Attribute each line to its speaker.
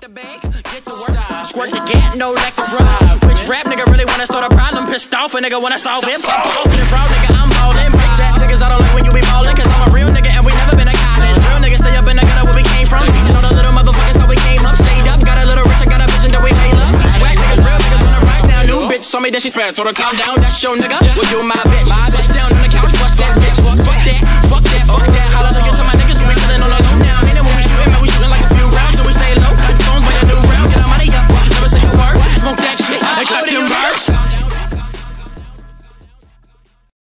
Speaker 1: the bank, get to work. Squirt the gat, no Lexus Rich rap nigga really wanna start a problem. Pissed off a nigga wanna solve it. Pop off in the bro, nigga, I'm ballin'. Bitch ass niggas, I don't like when you be ballin'. Cause I'm a real nigga and we never been to college. Real niggas stay up in the gutter where we came from. Teaching all the little motherfuckers how we came up. Stayed up, got a little rich, I got a bitch and that we lay up. These whack niggas, real niggas wanna rise now. New bitch saw me then she spaz. Told her calm down, that's your nigga. Well, you my bitch. My bitch